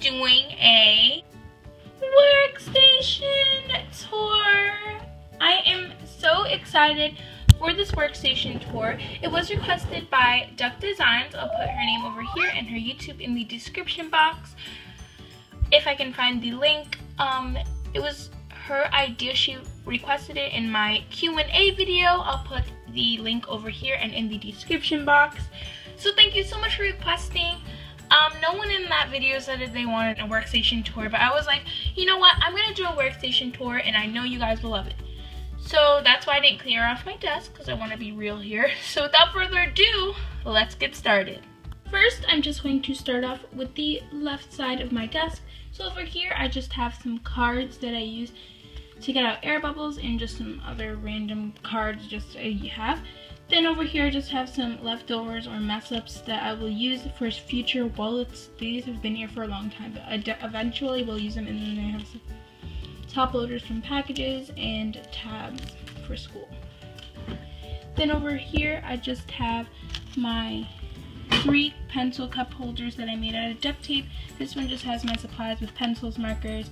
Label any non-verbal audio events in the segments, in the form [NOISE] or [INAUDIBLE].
doing a workstation tour. I am so excited for this workstation tour. It was requested by Duck Designs. I'll put her name over here and her YouTube in the description box if I can find the link. Um, it was her idea. She requested it in my Q&A video. I'll put the link over here and in the description box. So thank you so much for requesting. Um, no one in that video said that they wanted a workstation tour, but I was like, you know what, I'm gonna do a workstation tour and I know you guys will love it. So that's why I didn't clear off my desk because I want to be real here. [LAUGHS] So without further ado, let's get started. First, I'm just going to start off with the left side of my desk. So over here, I just have some cards that I use to get out air bubbles and just some other random cards just you have. Then over here I just have some leftovers or mess ups that I will use for future wallets. These have been here for a long time, but I eventually will use them and then I have some top loaders from packages and tabs for school. Then over here I just have my three pencil cup holders that I made out of duct tape. This one just has my supplies with pencils, markers,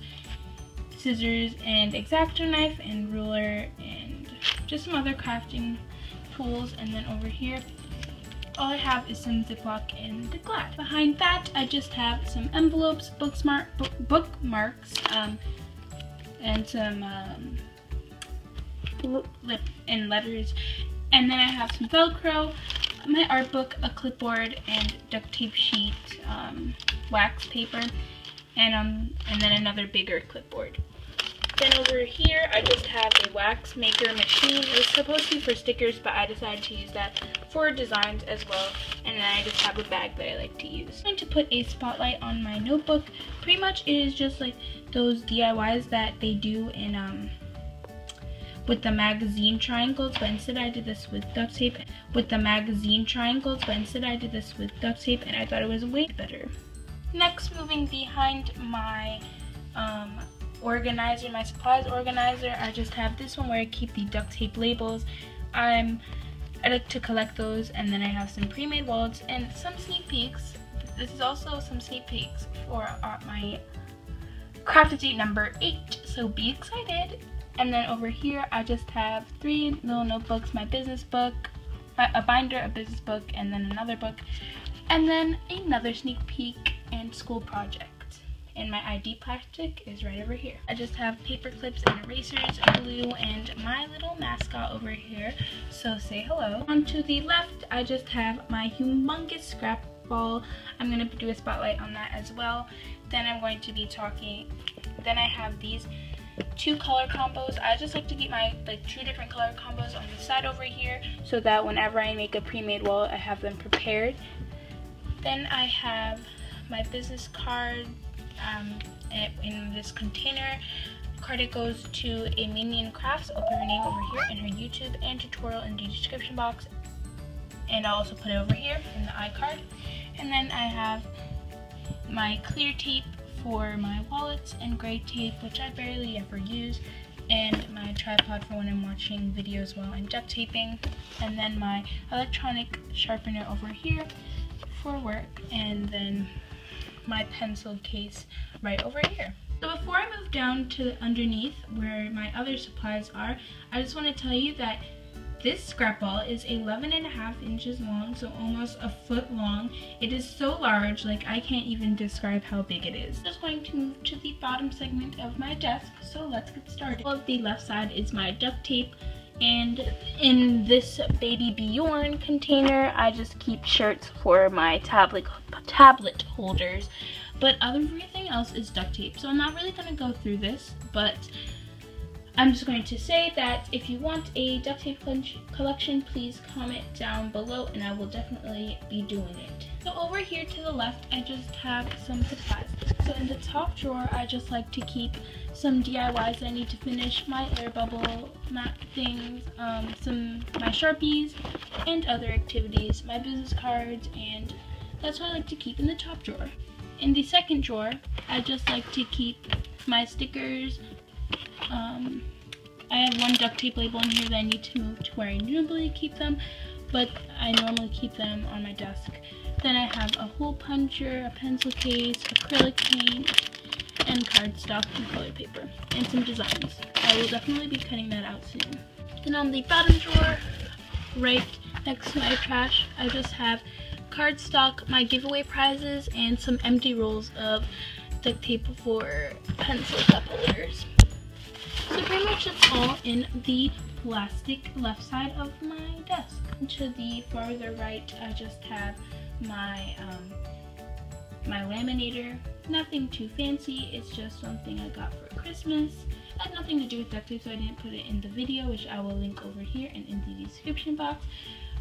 scissors, and X-Acto knife and ruler and just some other crafting tools and then over here all I have is some Ziploc and the Glad. Behind that, I just have some envelopes, booksmart, book, bookmarks, um, and some um, lip and letters. And then I have some Velcro, my art book, a clipboard, and duct tape sheet, um, wax paper, and um, and then another bigger clipboard. Then over here, I just have a wax maker machine. It was supposed to be for stickers, but I decided to use that for designs as well. And then I just have a bag that I like to use. I'm going to put a spotlight on my notebook. Pretty much it is just like those DIYs that they do in um, with the magazine triangles, but instead I did this with duct tape. With the magazine triangles, but instead I did this with duct tape, and I thought it was way better. Next, moving behind my um, organizer, my supplies organizer. I just have this one where I keep the duct tape labels. I'm I like to collect those and then I have some pre-made wallets and some sneak peeks. This is also some sneak peeks for uh, my crafted date number 8, so be excited. And then over here I just have three little notebooks, my business book, a binder, a business book, and then another book, and then another sneak peek and school project and my ID plastic is right over here. I just have paper clips and erasers, glue, and my little mascot over here, so say hello. On to the left, I just have my humongous scrap ball. I'm going to do a spotlight on that as well. Then I'm going to be talking, then I have these two color combos. I just like to keep my like two different color combos on the side over here so that whenever I make a pre-made wallet, I have them prepared. Then I have my business card um, in this container. Credit goes to a Minion Crafts. I'll put her name over here and her YouTube and tutorial in the description box. And I'll also put it over here in the iCard. And then I have my clear tape for my wallets and gray tape, which I barely ever use. And my tripod for when I'm watching videos while I'm duct taping. And then my electronic sharpener over here for work. And then my pencil case right over here. So before I move down to underneath where my other supplies are, I just want to tell you that this scrap ball is 11 and a half inches long, so almost a foot long. It is so large, like I can't even describe how big it is. Just going to move to the bottom segment of my desk, so let's get started. Well, the left side is my duct tape, and in this baby Bjorn container, I just keep shirts for my tablet tablet holders. But everything else is duct tape. So I'm not really to go through this, but I'm just going to say that if you want a duct tape collection, please comment down below and I will definitely be doing it. So over here to the left, I just have some supplies. So in the top drawer, I just like to keep some DIYs I need to finish, my air bubble map things, um, some my Sharpies, and other activities, my business cards, and that's what I like to keep in the top drawer. In the second drawer, I just like to keep my stickers. Um, I have one duct tape label in here that I need to move to where I normally keep them, but I normally keep them on my desk. Then I have a hole puncher, a pencil case, acrylic paint, and cardstock and colored paper and some designs. I will definitely be cutting that out soon. Then on the bottom drawer, right next to my trash, I just have cardstock, my giveaway prizes, and some empty rolls of duct tape for pencil cup holders. So pretty much it's all in the plastic left side of my desk. To the farther right, I just have my um, my laminator. Nothing too fancy, it's just something I got for Christmas. It had nothing to do with duct tape, so I didn't put it in the video, which I will link over here and in the description box.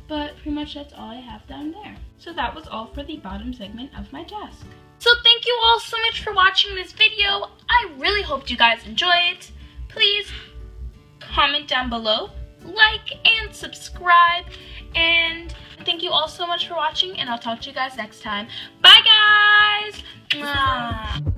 But pretty much that's all I have down there. So that was all for the bottom segment of my desk. So thank you all so much for watching this video. I really hope you guys enjoyed. Please comment down below, like and subscribe, and thank you all so much for watching, and I'll talk to you guys next time. Bye, guys! Mwah.